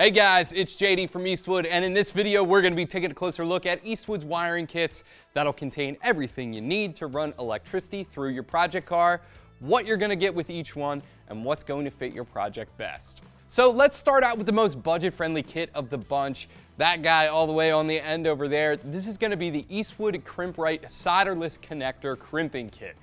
Hey guys, it's JD from Eastwood, and in this video, we're going to be taking a closer look at Eastwood's wiring kits that'll contain everything you need to run electricity through your project car, what you're going to get with each one, and what's going to fit your project best. So let's start out with the most budget-friendly kit of the bunch. That guy all the way on the end over there, this is going to be the Eastwood Crimp-Right solderless connector crimping kit.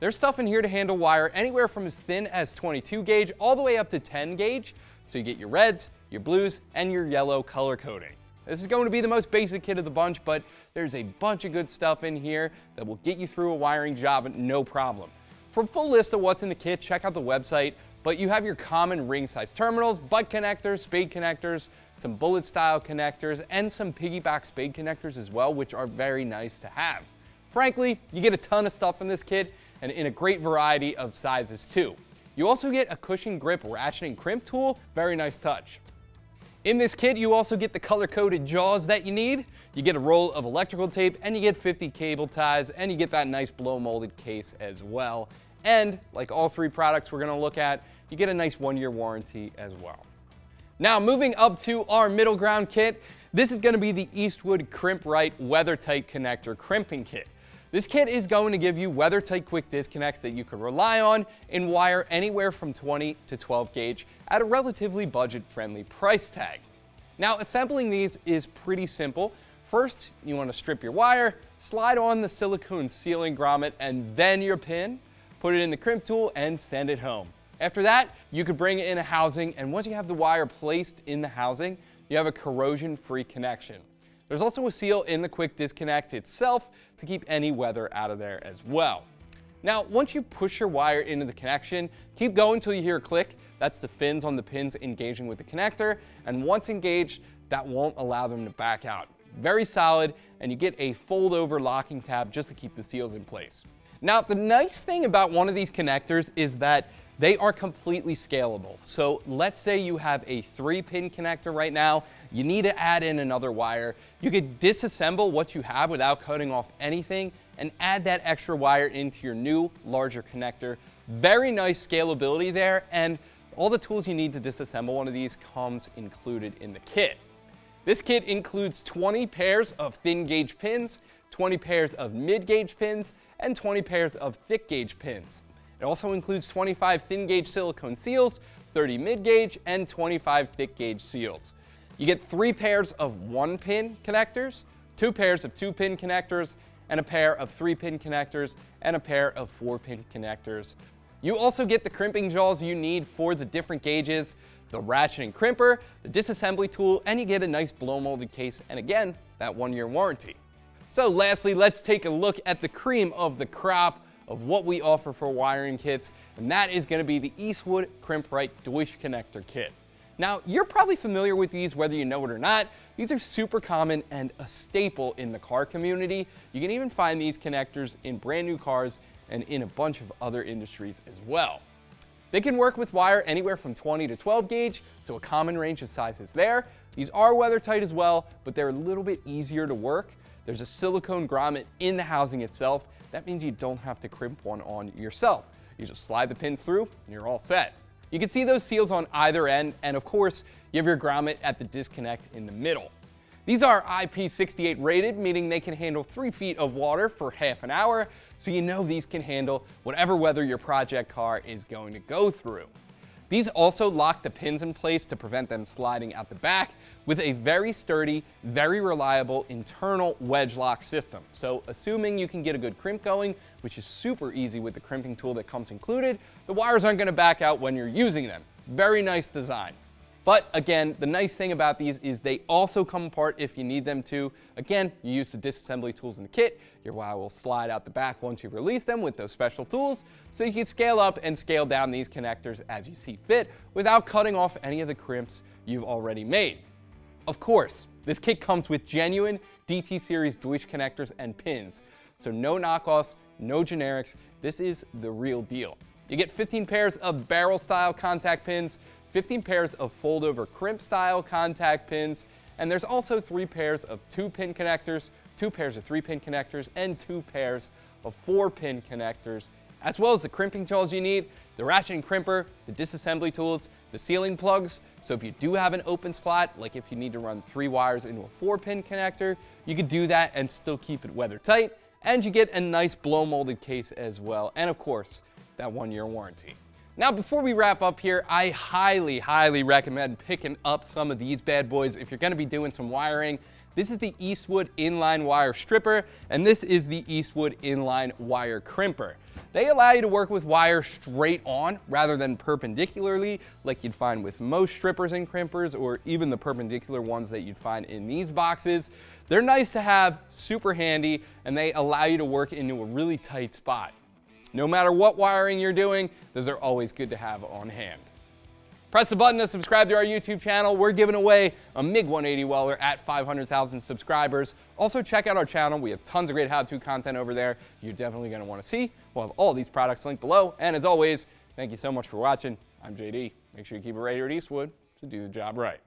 There's stuff in here to handle wire anywhere from as thin as 22 gauge all the way up to 10 gauge, so you get your reds, your blues, and your yellow color coding. This is going to be the most basic kit of the bunch, but there's a bunch of good stuff in here that will get you through a wiring job no problem. For a full list of what's in the kit, check out the website, but you have your common ring size terminals, butt connectors, spade connectors, some bullet style connectors, and some piggyback spade connectors as well, which are very nice to have. Frankly, you get a ton of stuff in this kit and in a great variety of sizes too. You also get a cushion grip ratcheting crimp tool, very nice touch. In this kit, you also get the color-coded jaws that you need. You get a roll of electrical tape, and you get 50 cable ties, and you get that nice blow-molded case as well. And, like all three products we're gonna look at, you get a nice one-year warranty as well. Now, moving up to our middle ground kit, this is gonna be the Eastwood Crimp-Right Weather-Tight Connector Crimping Kit. This kit is going to give you weather-tight quick disconnects that you can rely on in wire anywhere from 20 to 12 gauge at a relatively budget-friendly price tag. Now, assembling these is pretty simple. First, you want to strip your wire, slide on the silicone sealing grommet and then your pin, put it in the crimp tool and send it home. After that, you could bring in a housing and once you have the wire placed in the housing, you have a corrosion-free connection. There's also a seal in the quick disconnect itself to keep any weather out of there as well. Now, once you push your wire into the connection, keep going until you hear a click. That's the fins on the pins engaging with the connector. And once engaged, that won't allow them to back out. Very solid, and you get a fold over locking tab just to keep the seals in place. Now, the nice thing about one of these connectors is that they are completely scalable. So let's say you have a three pin connector right now, you need to add in another wire. You could disassemble what you have without cutting off anything and add that extra wire into your new larger connector. Very nice scalability there and all the tools you need to disassemble one of these comes included in the kit. This kit includes 20 pairs of thin gauge pins, 20 pairs of mid gauge pins, and 20 pairs of thick gauge pins. It also includes 25 thin gauge silicone seals, 30 mid gauge, and 25 thick gauge seals. You get three pairs of one pin connectors, two pairs of two pin connectors, and a pair of three pin connectors, and a pair of four pin connectors. You also get the crimping jaws you need for the different gauges, the ratcheting crimper, the disassembly tool, and you get a nice blow molded case, and again, that one year warranty. So lastly, let's take a look at the cream of the crop of what we offer for wiring kits, and that is gonna be the Eastwood Crimp-Right Deutsch Connector Kit. Now, you're probably familiar with these whether you know it or not. These are super common and a staple in the car community. You can even find these connectors in brand new cars and in a bunch of other industries as well. They can work with wire anywhere from 20 to 12 gauge, so a common range of sizes there. These are weather tight as well, but they're a little bit easier to work. There's a silicone grommet in the housing itself, that means you don't have to crimp one on yourself. You just slide the pins through and you're all set. You can see those seals on either end, and of course, you have your grommet at the disconnect in the middle. These are IP68 rated, meaning they can handle three feet of water for half an hour, so you know these can handle whatever weather your project car is going to go through. These also lock the pins in place to prevent them sliding out the back with a very sturdy, very reliable internal wedge lock system. So assuming you can get a good crimp going, which is super easy with the crimping tool that comes included, the wires aren't gonna back out when you're using them. Very nice design. But again, the nice thing about these is they also come apart if you need them to. Again, you use the disassembly tools in the kit. Your wire will slide out the back once you release them with those special tools. So you can scale up and scale down these connectors as you see fit without cutting off any of the crimps you've already made. Of course, this kit comes with genuine DT series Deutsch connectors and pins. So no knockoffs, no generics. This is the real deal. You get 15 pairs of barrel style contact pins, 15 pairs of fold over crimp style contact pins, and there's also three pairs of two pin connectors, two pairs of three pin connectors, and two pairs of four pin connectors as well as the crimping tools you need, the ratchet crimper, the disassembly tools, the sealing plugs. So if you do have an open slot, like if you need to run three wires into a four pin connector, you could do that and still keep it weather tight. And you get a nice blow molded case as well. And of course, that one year warranty. Now, before we wrap up here, I highly, highly recommend picking up some of these bad boys if you're gonna be doing some wiring. This is the Eastwood inline wire stripper, and this is the Eastwood inline wire crimper. They allow you to work with wire straight on rather than perpendicularly like you'd find with most strippers and crimpers or even the perpendicular ones that you'd find in these boxes. They're nice to have, super handy, and they allow you to work into a really tight spot. No matter what wiring you're doing, those are always good to have on hand. Press the button to subscribe to our YouTube channel. We're giving away a MiG 180 welder at 500,000 subscribers. Also, check out our channel. We have tons of great how-to content over there you're definitely going to want to see. We'll have all these products linked below. And as always, thank you so much for watching. I'm JD. Make sure you keep it right here at Eastwood to do the job right.